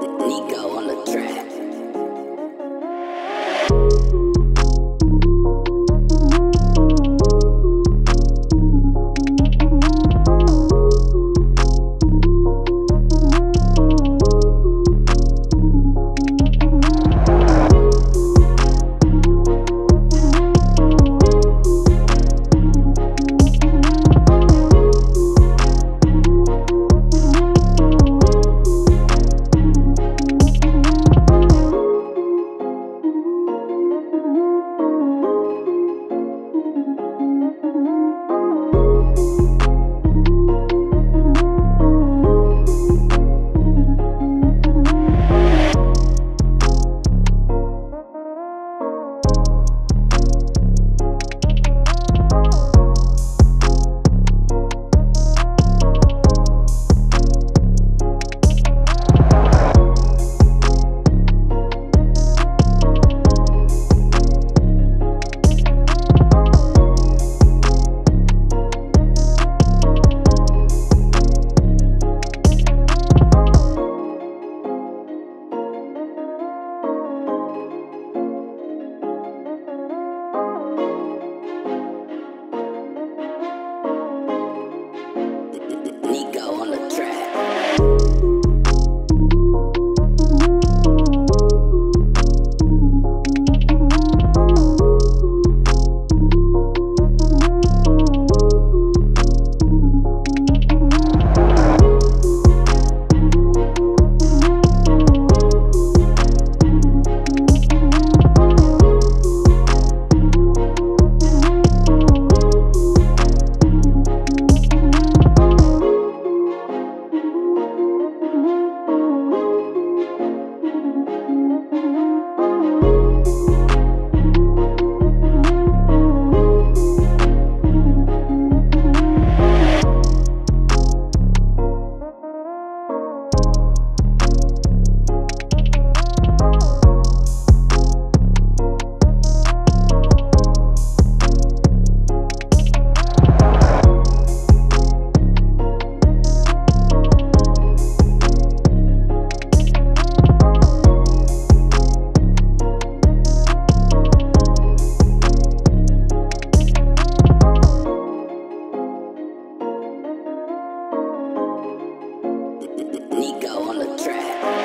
Nico on the track. Nico on the track.